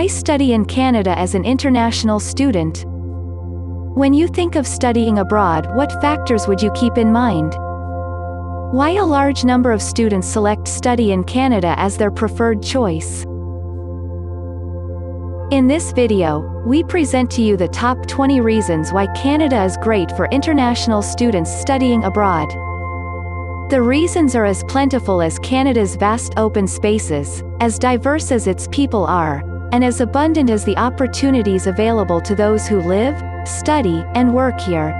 Why study in Canada as an international student? When you think of studying abroad, what factors would you keep in mind? Why a large number of students select study in Canada as their preferred choice? In this video, we present to you the top 20 reasons why Canada is great for international students studying abroad. The reasons are as plentiful as Canada's vast open spaces, as diverse as its people are, and as abundant as the opportunities available to those who live, study, and work here.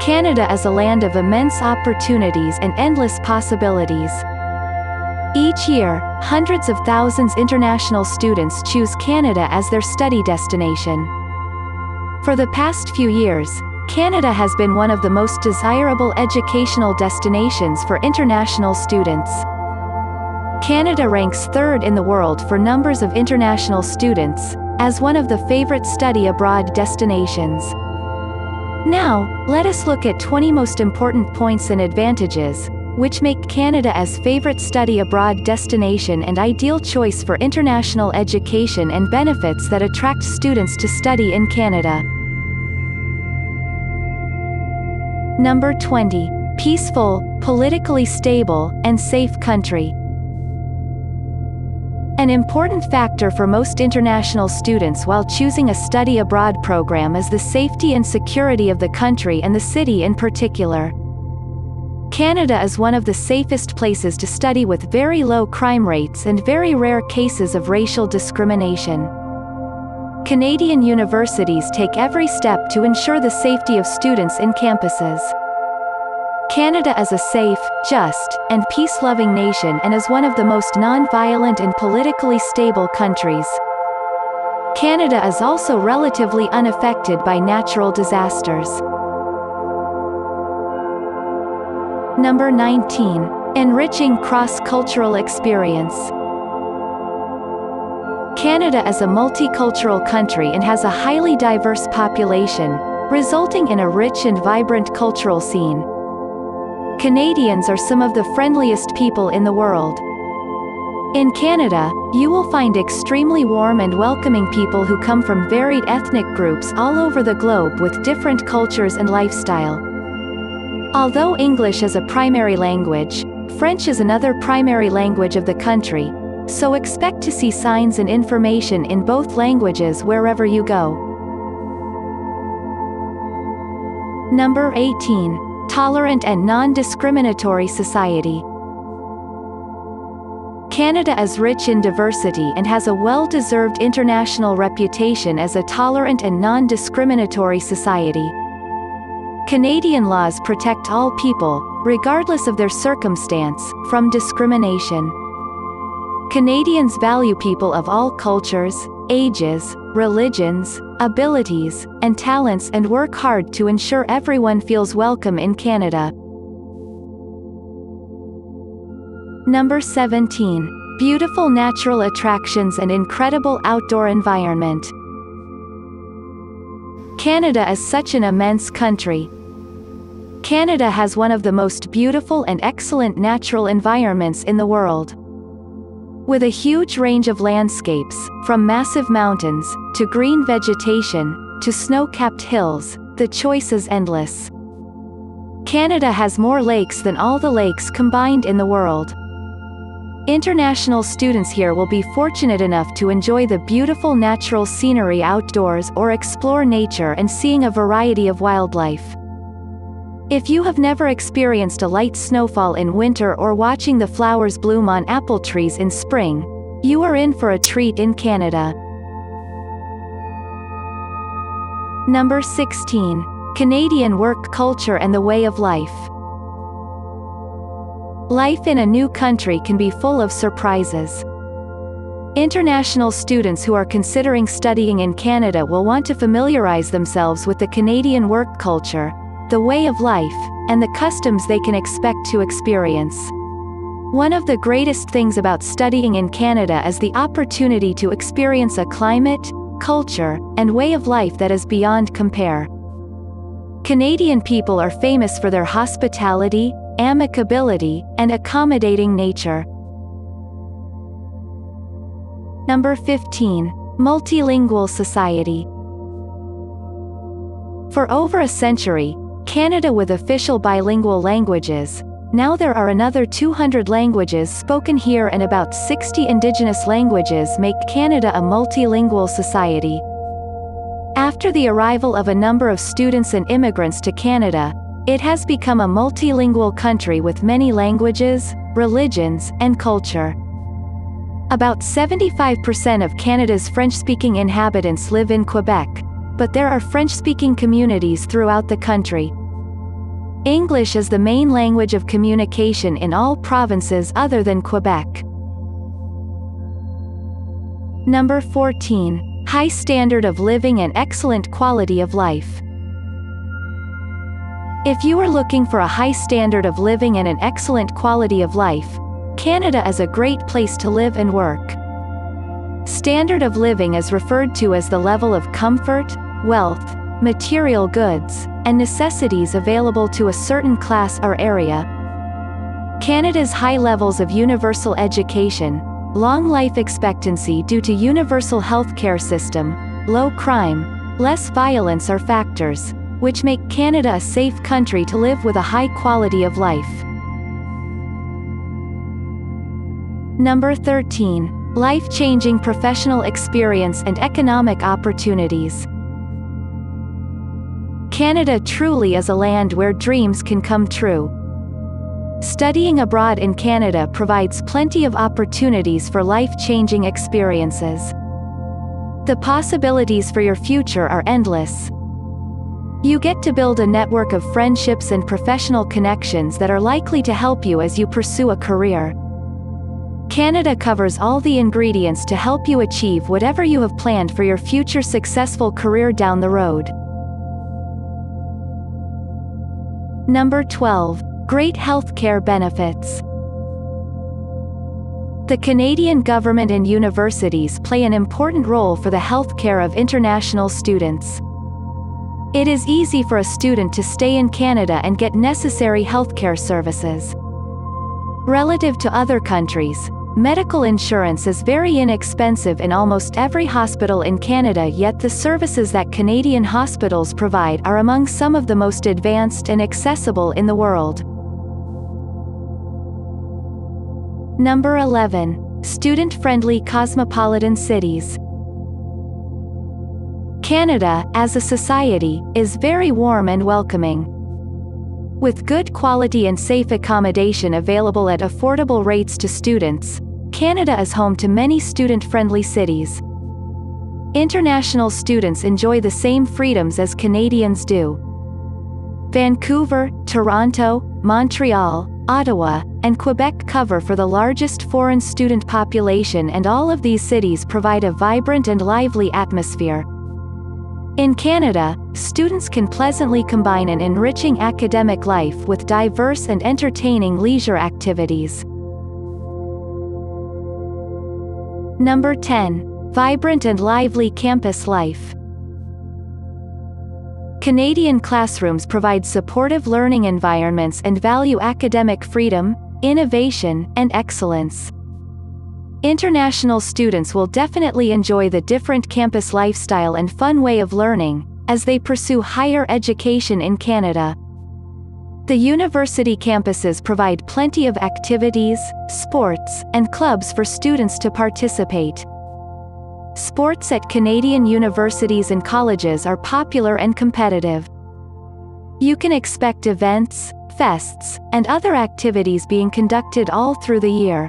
Canada is a land of immense opportunities and endless possibilities. Each year, hundreds of thousands international students choose Canada as their study destination. For the past few years, Canada has been one of the most desirable educational destinations for international students. Canada ranks third in the world for numbers of international students, as one of the favorite study abroad destinations. Now, let us look at 20 most important points and advantages, which make Canada as favorite study abroad destination and ideal choice for international education and benefits that attract students to study in Canada. Number 20. Peaceful, politically stable, and safe country. An important factor for most international students while choosing a study abroad program is the safety and security of the country and the city in particular. Canada is one of the safest places to study with very low crime rates and very rare cases of racial discrimination. Canadian universities take every step to ensure the safety of students in campuses. Canada is a safe, just, and peace-loving nation and is one of the most non-violent and politically stable countries. Canada is also relatively unaffected by natural disasters. Number 19. Enriching cross-cultural experience. Canada is a multicultural country and has a highly diverse population, resulting in a rich and vibrant cultural scene. Canadians are some of the friendliest people in the world. In Canada, you will find extremely warm and welcoming people who come from varied ethnic groups all over the globe with different cultures and lifestyle. Although English is a primary language, French is another primary language of the country, so expect to see signs and information in both languages wherever you go. Number 18 tolerant and non-discriminatory society. Canada is rich in diversity and has a well-deserved international reputation as a tolerant and non-discriminatory society. Canadian laws protect all people, regardless of their circumstance, from discrimination. Canadians value people of all cultures, ages, religions, abilities, and talents and work hard to ensure everyone feels welcome in Canada. Number 17. Beautiful natural attractions and incredible outdoor environment. Canada is such an immense country. Canada has one of the most beautiful and excellent natural environments in the world. With a huge range of landscapes, from massive mountains, to green vegetation, to snow-capped hills, the choice is endless. Canada has more lakes than all the lakes combined in the world. International students here will be fortunate enough to enjoy the beautiful natural scenery outdoors or explore nature and seeing a variety of wildlife. If you have never experienced a light snowfall in winter or watching the flowers bloom on apple trees in spring, you are in for a treat in Canada. Number 16. Canadian work culture and the way of life. Life in a new country can be full of surprises. International students who are considering studying in Canada will want to familiarize themselves with the Canadian work culture, the way of life, and the customs they can expect to experience. One of the greatest things about studying in Canada is the opportunity to experience a climate, culture, and way of life that is beyond compare. Canadian people are famous for their hospitality, amicability, and accommodating nature. Number 15. Multilingual Society. For over a century, Canada with official bilingual languages, now there are another 200 languages spoken here and about 60 Indigenous languages make Canada a multilingual society. After the arrival of a number of students and immigrants to Canada, it has become a multilingual country with many languages, religions, and culture. About 75% of Canada's French-speaking inhabitants live in Quebec, but there are French-speaking communities throughout the country. English is the main language of communication in all provinces other than Quebec. Number 14. High standard of living and excellent quality of life. If you are looking for a high standard of living and an excellent quality of life, Canada is a great place to live and work. Standard of living is referred to as the level of comfort, wealth, material goods, and necessities available to a certain class or area. Canada's high levels of universal education, long life expectancy due to universal healthcare system, low crime, less violence are factors, which make Canada a safe country to live with a high quality of life. Number 13. Life-changing professional experience and economic opportunities. Canada truly is a land where dreams can come true. Studying abroad in Canada provides plenty of opportunities for life-changing experiences. The possibilities for your future are endless. You get to build a network of friendships and professional connections that are likely to help you as you pursue a career. Canada covers all the ingredients to help you achieve whatever you have planned for your future successful career down the road. Number 12. Great healthcare benefits. The Canadian government and universities play an important role for the healthcare of international students. It is easy for a student to stay in Canada and get necessary healthcare services. Relative to other countries, Medical insurance is very inexpensive in almost every hospital in Canada yet the services that Canadian hospitals provide are among some of the most advanced and accessible in the world. Number 11. Student-friendly cosmopolitan cities. Canada, as a society, is very warm and welcoming. With good quality and safe accommodation available at affordable rates to students, Canada is home to many student-friendly cities. International students enjoy the same freedoms as Canadians do. Vancouver, Toronto, Montreal, Ottawa, and Quebec cover for the largest foreign student population and all of these cities provide a vibrant and lively atmosphere. In Canada, students can pleasantly combine an enriching academic life with diverse and entertaining leisure activities. Number 10. Vibrant and lively campus life. Canadian classrooms provide supportive learning environments and value academic freedom, innovation, and excellence. International students will definitely enjoy the different campus lifestyle and fun way of learning, as they pursue higher education in Canada. The university campuses provide plenty of activities, sports, and clubs for students to participate. Sports at Canadian universities and colleges are popular and competitive. You can expect events, fests, and other activities being conducted all through the year.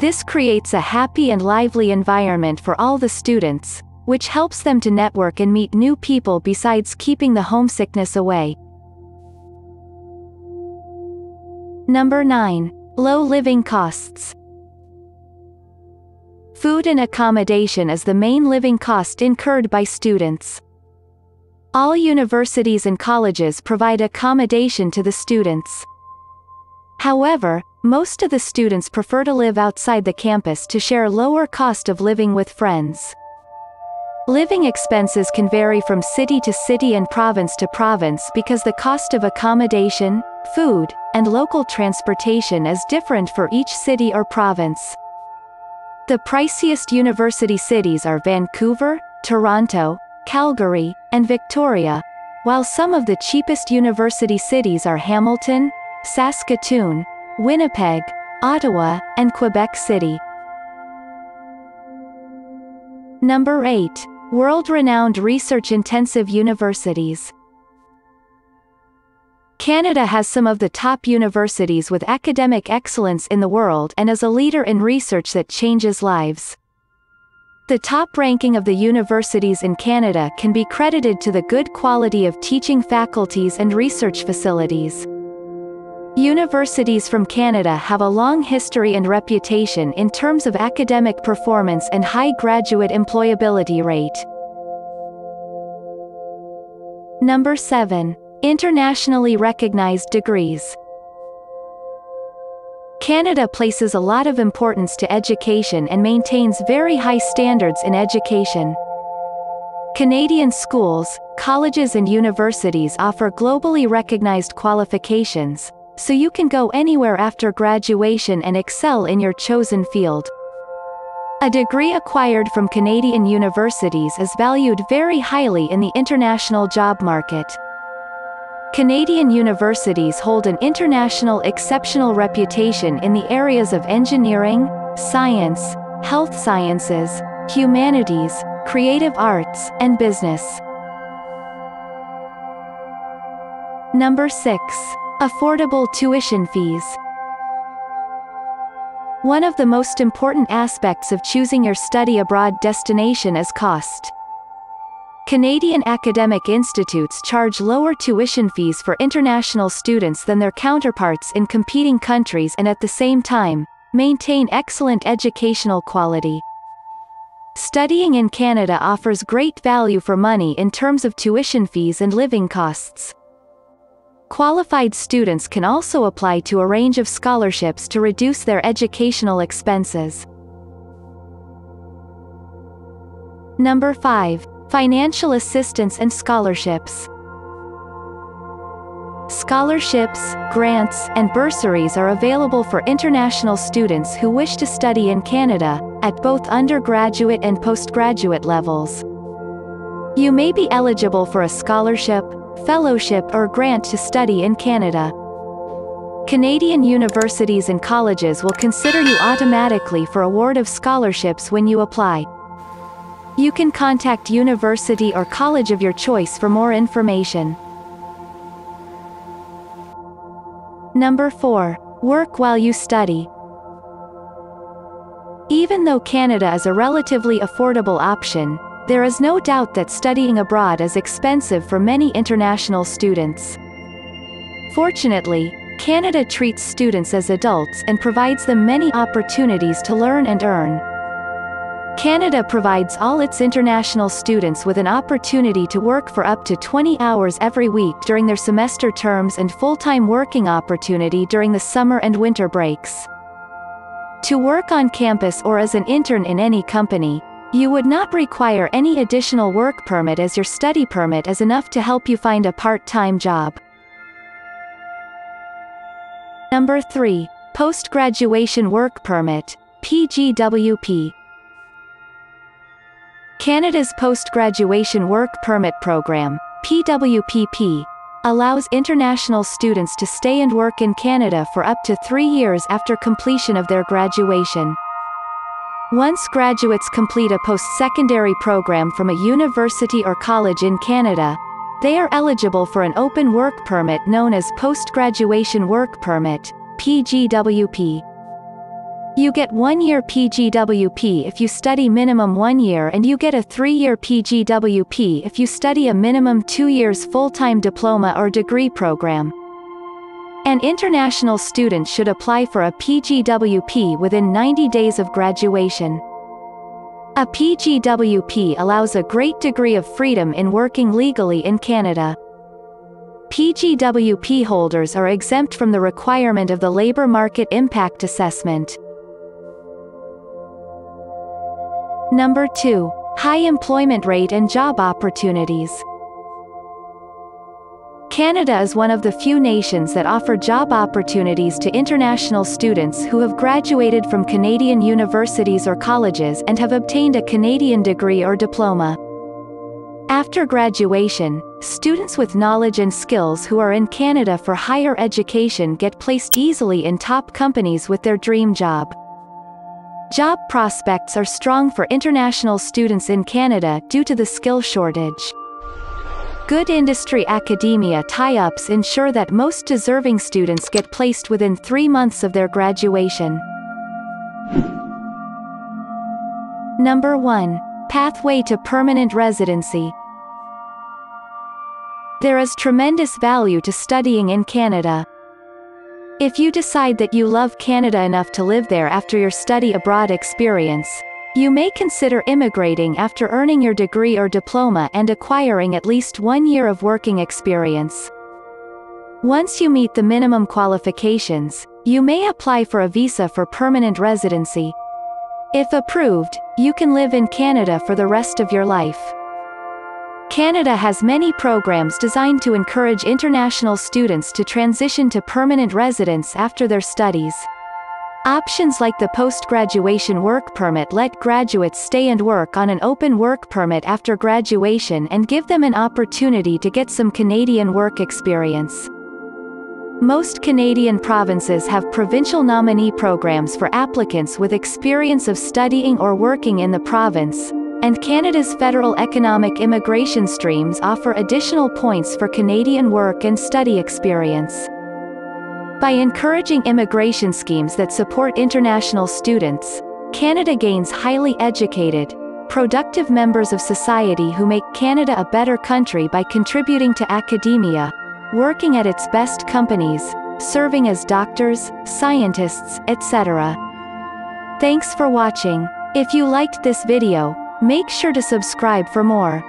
This creates a happy and lively environment for all the students, which helps them to network and meet new people besides keeping the homesickness away. Number 9. Low living costs. Food and accommodation is the main living cost incurred by students. All universities and colleges provide accommodation to the students. However, most of the students prefer to live outside the campus to share lower cost of living with friends. Living expenses can vary from city to city and province to province because the cost of accommodation, food, and local transportation is different for each city or province. The priciest university cities are Vancouver, Toronto, Calgary, and Victoria, while some of the cheapest university cities are Hamilton, Saskatoon, Winnipeg, Ottawa, and Quebec City. Number 8. World-renowned research-intensive universities. Canada has some of the top universities with academic excellence in the world and is a leader in research that changes lives. The top ranking of the universities in Canada can be credited to the good quality of teaching faculties and research facilities. Universities from Canada have a long history and reputation in terms of academic performance and high graduate employability rate. Number 7. Internationally recognized degrees. Canada places a lot of importance to education and maintains very high standards in education. Canadian schools, colleges and universities offer globally recognized qualifications, so you can go anywhere after graduation and excel in your chosen field. A degree acquired from Canadian universities is valued very highly in the international job market. Canadian universities hold an international exceptional reputation in the areas of engineering, science, health sciences, humanities, creative arts, and business. Number 6. Affordable tuition fees. One of the most important aspects of choosing your study abroad destination is cost. Canadian academic institutes charge lower tuition fees for international students than their counterparts in competing countries and at the same time, maintain excellent educational quality. Studying in Canada offers great value for money in terms of tuition fees and living costs. Qualified students can also apply to a range of scholarships to reduce their educational expenses. Number 5. Financial assistance and scholarships. Scholarships, grants, and bursaries are available for international students who wish to study in Canada, at both undergraduate and postgraduate levels. You may be eligible for a scholarship, fellowship or grant to study in Canada. Canadian universities and colleges will consider you automatically for award of scholarships when you apply. You can contact university or college of your choice for more information. Number 4. Work while you study. Even though Canada is a relatively affordable option, there is no doubt that studying abroad is expensive for many international students. Fortunately, Canada treats students as adults and provides them many opportunities to learn and earn. Canada provides all its international students with an opportunity to work for up to 20 hours every week during their semester terms and full-time working opportunity during the summer and winter breaks. To work on campus or as an intern in any company, you would not require any additional work permit as your study permit is enough to help you find a part-time job. Number 3. Post-Graduation Work Permit, PGWP. Canada's Post-Graduation Work Permit Program, PWPP, allows international students to stay and work in Canada for up to three years after completion of their graduation. Once graduates complete a post-secondary program from a university or college in Canada, they are eligible for an open work permit known as Post-Graduation Work Permit, PGWP. You get one-year PGWP if you study minimum one year and you get a three-year PGWP if you study a minimum two years full-time diploma or degree program. An international student should apply for a PGWP within 90 days of graduation. A PGWP allows a great degree of freedom in working legally in Canada. PGWP holders are exempt from the requirement of the Labour Market Impact Assessment. Number 2. High employment rate and job opportunities. Canada is one of the few nations that offer job opportunities to international students who have graduated from Canadian universities or colleges and have obtained a Canadian degree or diploma. After graduation, students with knowledge and skills who are in Canada for higher education get placed easily in top companies with their dream job. Job prospects are strong for international students in Canada due to the skill shortage. Good industry academia tie-ups ensure that most deserving students get placed within three months of their graduation. Number 1. Pathway to permanent residency. There is tremendous value to studying in Canada. If you decide that you love Canada enough to live there after your study abroad experience, you may consider immigrating after earning your degree or diploma and acquiring at least one year of working experience. Once you meet the minimum qualifications, you may apply for a visa for permanent residency. If approved, you can live in Canada for the rest of your life. Canada has many programs designed to encourage international students to transition to permanent residence after their studies. Options like the post-graduation work permit let graduates stay and work on an open work permit after graduation and give them an opportunity to get some Canadian work experience. Most Canadian provinces have provincial nominee programs for applicants with experience of studying or working in the province, and Canada's federal economic immigration streams offer additional points for Canadian work and study experience. By encouraging immigration schemes that support international students, Canada gains highly educated, productive members of society who make Canada a better country by contributing to academia, working at its best companies, serving as doctors, scientists, etc. Thanks for watching. If you liked this video, make sure to subscribe for more.